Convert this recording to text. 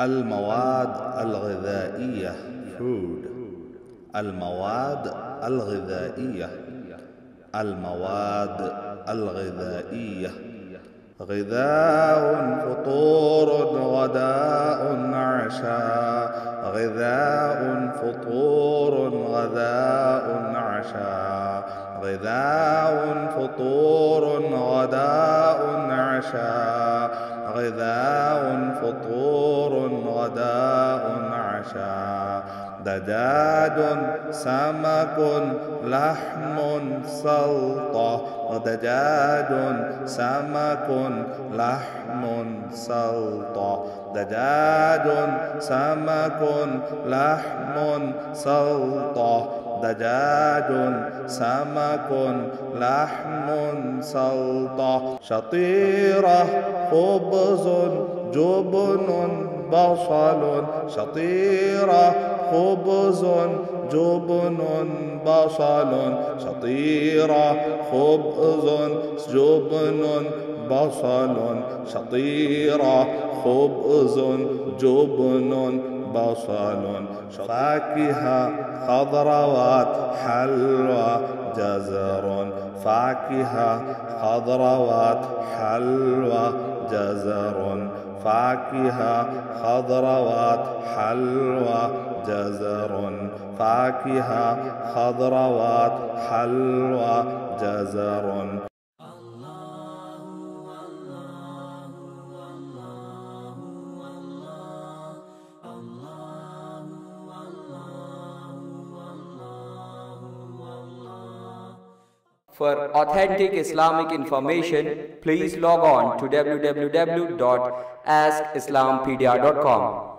المواد الغذائية. Food. المواد الغذائية. المواد الغذائية. غذاء فطور غداء عشاء. غذاء فطور غذاء عشاء. غذاء فطور غداء دجاج سمك لحم سلطة. دجاج سمك لحم سلطة. دجاج سمك لحم سلطة. دجاج سمك لحم سلطة شطيرة خبز جبن بصل شطيرة خبز جبن بصل شطيرة خبز جبن بصل شطيرة خبز جبن بصل فاكهة خضروات حلوى جزر. فاكهة خضروات حلوى جزر. فاكهة خضروات حلوى جزر. فاكهة خضروات حلوى جزر. For authentic Islamic information, please log on to www.askislampedia.com.